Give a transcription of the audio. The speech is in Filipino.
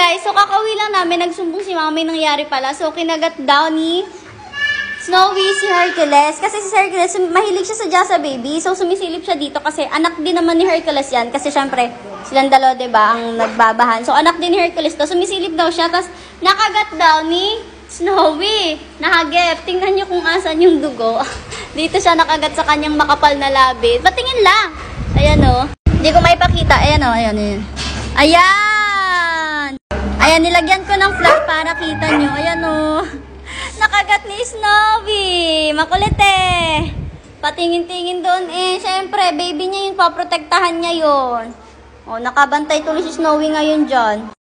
guys, so kakauwi lang namin, nagsumbong si mama, may nangyari pala. So kinagat daw ni Snowy si Hercules. Kasi si Hercules, mahilig siya sa Jasa Baby. So sumisilip siya dito kasi anak din naman ni Hercules yan. Kasi syempre, silang dalawa, ba ang nagbabahan. So anak din ni Hercules to. Sumisilip daw siya. Tapos nakagat daw ni Snowy. Nahagip. Tingnan niyo kung asan yung dugo. dito siya nakagat sa kanyang makapal na labi. Patingin lang. Ayan o. Hindi ko maipakita. Ayan o. Ayan, ayan. Ayan! Ayan, nilagyan ko ng flash para kita nyo. Ayan o. Nakagat ni Snowy. Makulit eh. Patingin-tingin doon eh. Siyempre, baby niya yun. Paprotektahan niya yun. O, nakabantay tuloy si Snowy ngayon dyan.